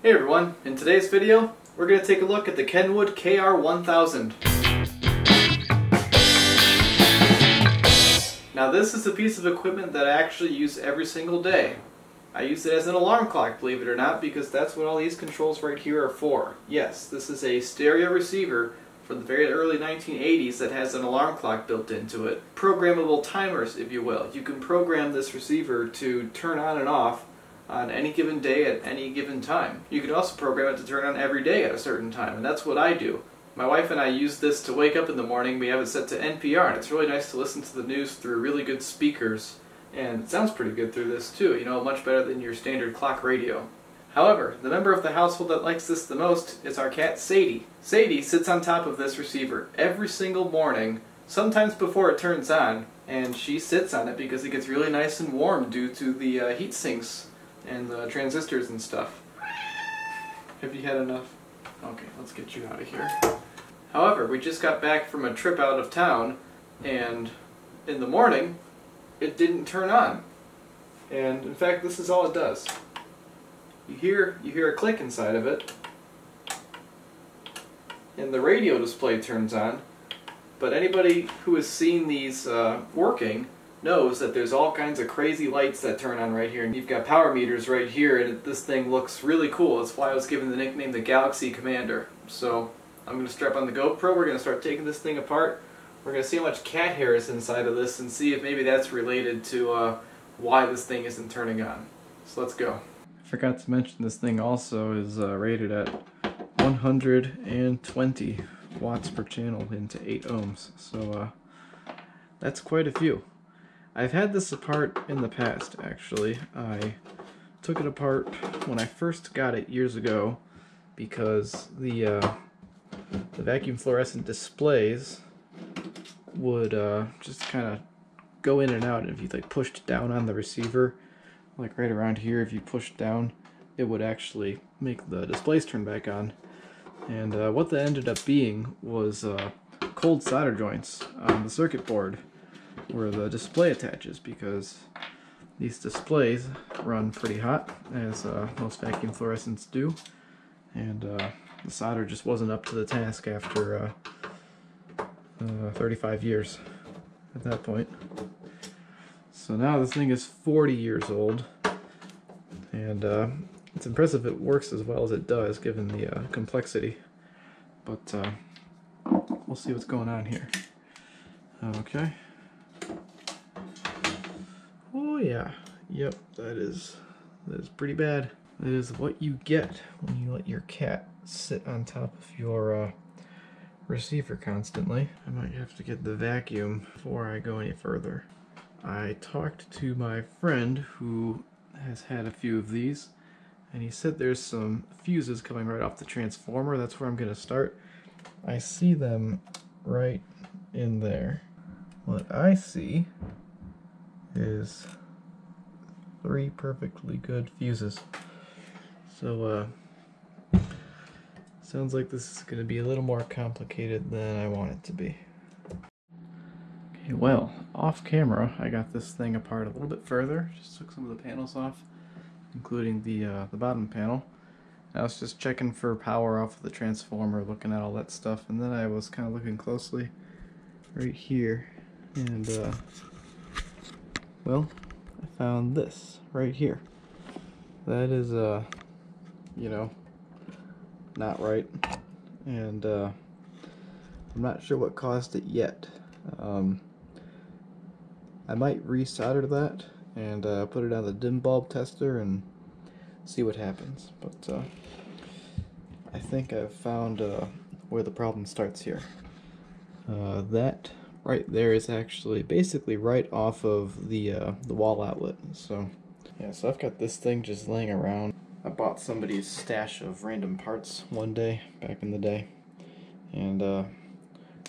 Hey everyone, in today's video, we're going to take a look at the Kenwood KR1000. Now this is a piece of equipment that I actually use every single day. I use it as an alarm clock, believe it or not, because that's what all these controls right here are for. Yes, this is a stereo receiver from the very early 1980s that has an alarm clock built into it. Programmable timers, if you will. You can program this receiver to turn on and off on any given day at any given time. You can also program it to turn on every day at a certain time, and that's what I do. My wife and I use this to wake up in the morning. We have it set to NPR, and it's really nice to listen to the news through really good speakers. And it sounds pretty good through this too, you know, much better than your standard clock radio. However, the member of the household that likes this the most is our cat Sadie. Sadie sits on top of this receiver every single morning, sometimes before it turns on, and she sits on it because it gets really nice and warm due to the uh, heat sinks and the transistors and stuff. Have you had enough? Okay, let's get you out of here. However, we just got back from a trip out of town, and in the morning, it didn't turn on. And in fact, this is all it does. You hear, you hear a click inside of it, and the radio display turns on, but anybody who has seen these uh, working knows that there's all kinds of crazy lights that turn on right here. And you've got power meters right here, and this thing looks really cool. That's why I was given the nickname the Galaxy Commander. So I'm going to strap on the GoPro. We're going to start taking this thing apart. We're going to see how much cat hair is inside of this and see if maybe that's related to uh, why this thing isn't turning on. So let's go. I forgot to mention this thing also is uh, rated at 120 watts per channel into 8 ohms. So uh, that's quite a few. I've had this apart in the past, actually. I took it apart when I first got it years ago because the, uh, the vacuum fluorescent displays would uh, just kind of go in and out. And if you like pushed down on the receiver, like right around here, if you pushed down, it would actually make the displays turn back on. And uh, what that ended up being was uh, cold solder joints on the circuit board where the display attaches because these displays run pretty hot as uh, most vacuum fluorescents do and uh, the solder just wasn't up to the task after uh, uh 35 years at that point. So now this thing is 40 years old and uh, it's impressive it works as well as it does given the uh, complexity but we'll see what's going on here. Okay. Oh yeah, yep, that is that is pretty bad. That is what you get when you let your cat sit on top of your uh, receiver constantly. I might have to get the vacuum before I go any further. I talked to my friend who has had a few of these and he said there's some fuses coming right off the transformer. That's where I'm going to start. I see them right in there. What I see is three perfectly good fuses. So, uh, sounds like this is going to be a little more complicated than I want it to be. Okay, well, off camera, I got this thing apart a little bit further. Just took some of the panels off, including the, uh, the bottom panel. I was just checking for power off of the transformer, looking at all that stuff, and then I was kind of looking closely right here, and, uh, well, I found this right here. That is, uh, you know, not right. And, uh, I'm not sure what caused it yet. Um, I might resolder that and uh, put it on the dim bulb tester and see what happens. But uh, I think I've found uh, where the problem starts here. Uh, that right there is actually basically right off of the uh, the wall outlet. So yeah, so I've got this thing just laying around. I bought somebody's stash of random parts one day back in the day, and uh,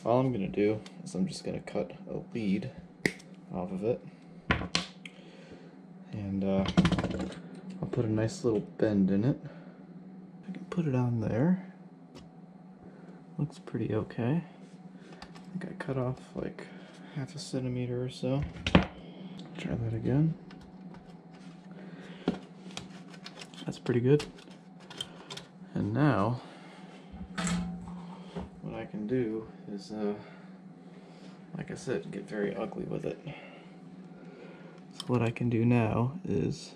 all I'm gonna do is I'm just gonna cut a lead off of it, and uh, I'll put a nice little bend in it. I can put it on there. Looks pretty okay. I think I cut off like half a centimeter or so. Try that again. That's pretty good. And now, what I can do is, uh, like I said, get very ugly with it. So what I can do now is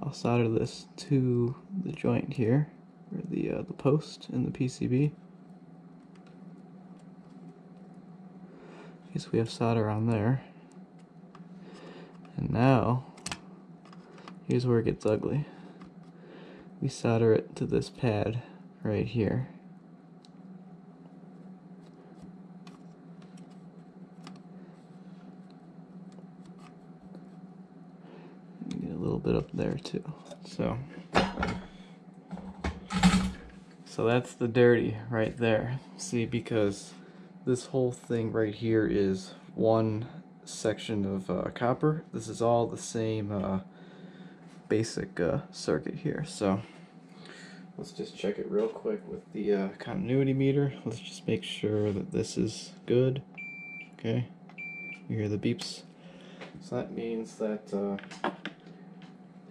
I'll solder this to the joint here, or the, uh, the post in the PCB. Guess we have solder on there. And now, here's where it gets ugly. We solder it to this pad right here. Get a little bit up there too. So, so that's the dirty right there. See, because this whole thing right here is one section of uh, copper. This is all the same uh, basic uh, circuit here. So let's just check it real quick with the uh, continuity meter. Let's just make sure that this is good. Okay, you hear the beeps. So that means that uh,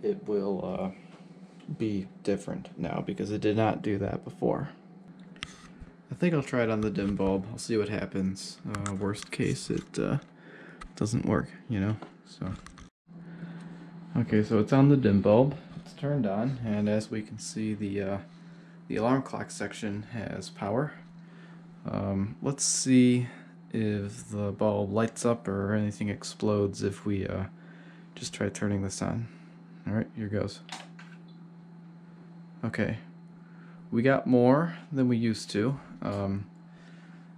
it will uh, be different now because it did not do that before. I think I'll try it on the dim bulb. I'll see what happens. Uh, worst case, it uh, doesn't work, you know? So. Okay, so it's on the dim bulb. It's turned on, and as we can see, the uh, the alarm clock section has power. Um, let's see if the bulb lights up or anything explodes if we uh, just try turning this on. Alright, here goes. Okay, we got more than we used to. Um,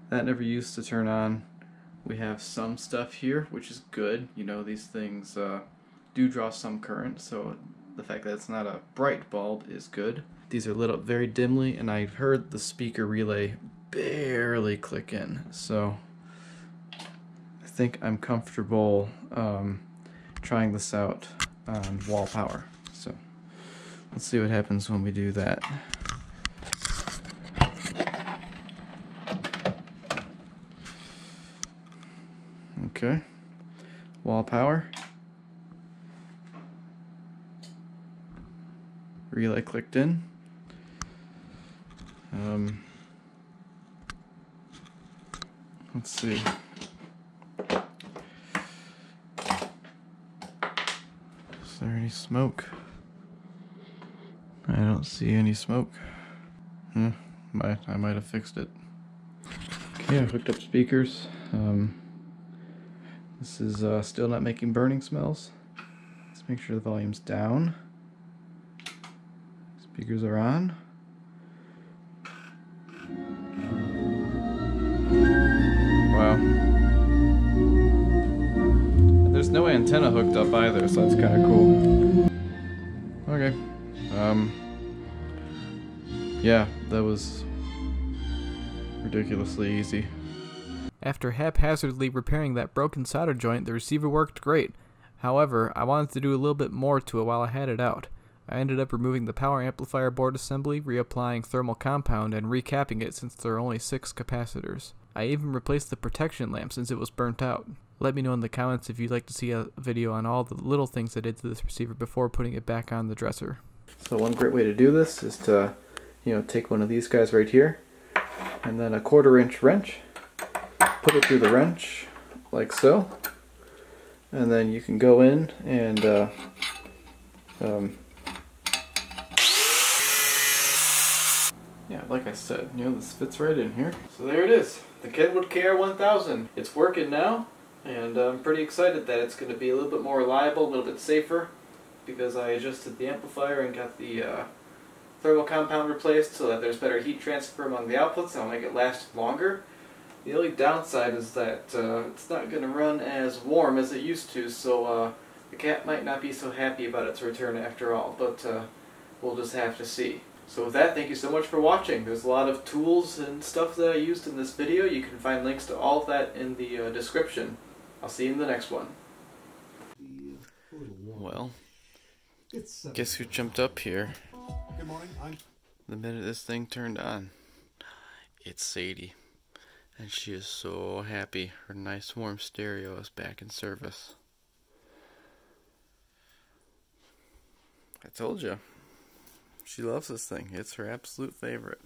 that never used to turn on. We have some stuff here, which is good. You know, these things uh, do draw some current, so the fact that it's not a bright bulb is good. These are lit up very dimly, and I've heard the speaker relay barely click in, so I think I'm comfortable um, trying this out on wall power. So let's see what happens when we do that. Okay. Wall power. Relay clicked in. Um, let's see. Is there any smoke? I don't see any smoke. Hmm, I might have fixed it. Okay, I hooked up speakers. Um, this is uh, still not making burning smells. Let's make sure the volume's down. Speakers are on. Wow. there's no antenna hooked up either, so that's kind of cool. Okay. Um. Yeah, that was ridiculously easy. After haphazardly repairing that broken solder joint, the receiver worked great. However, I wanted to do a little bit more to it while I had it out. I ended up removing the power amplifier board assembly, reapplying thermal compound, and recapping it since there are only 6 capacitors. I even replaced the protection lamp since it was burnt out. Let me know in the comments if you'd like to see a video on all the little things I did to this receiver before putting it back on the dresser. So one great way to do this is to, you know, take one of these guys right here, and then a quarter inch wrench, put it through the wrench like so. And then you can go in and uh, um, yeah like I said you know this fits right in here. So there it is the Kenwood KR1000 it's working now and I'm pretty excited that it's going to be a little bit more reliable a little bit safer because I adjusted the amplifier and got the uh, thermal compound replaced so that there's better heat transfer among the outputs that'll make it last longer the only downside is that uh, it's not going to run as warm as it used to, so uh, the cat might not be so happy about its return after all, but uh, we'll just have to see. So with that, thank you so much for watching. There's a lot of tools and stuff that I used in this video. You can find links to all of that in the uh, description. I'll see you in the next one. Well, guess who jumped up here? Good morning. I'm The minute this thing turned on. It's Sadie. And she is so happy her nice warm stereo is back in service. I told you. She loves this thing. It's her absolute favorite.